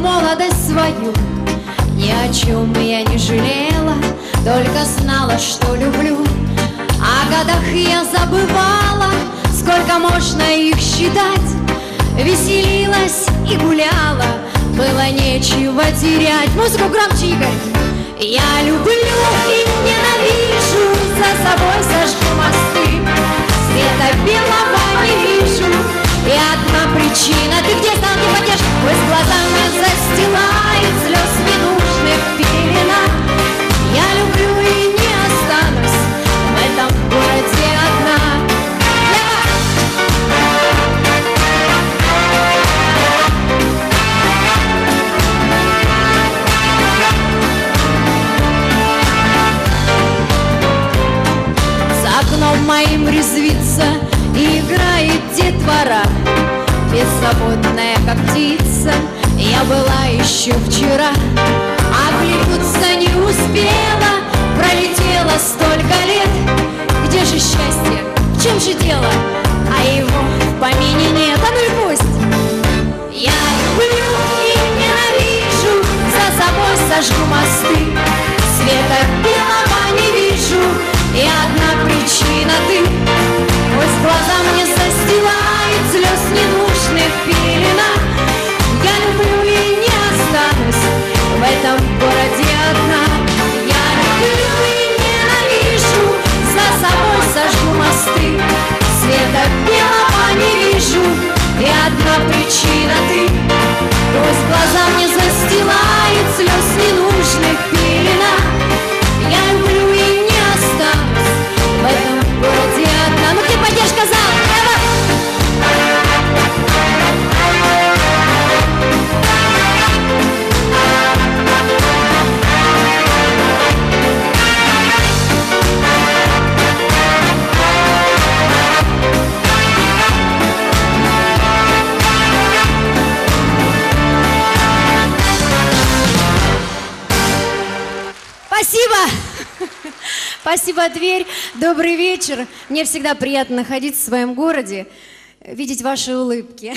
молодость свою. Ни о чем я не жалела Только знала, что люблю. О годах я забывала Сколько можно их считать. Веселилась и гуляла Было нечего терять. Музыку громче, Игорь. Я люблю и ненавижу Беззаботная, как птица, я была еще вчера Оглянуться не успела, пролетело столько Пусть глаза мне Спасибо! Спасибо, дверь. Добрый вечер. Мне всегда приятно находиться в своем городе, видеть ваши улыбки.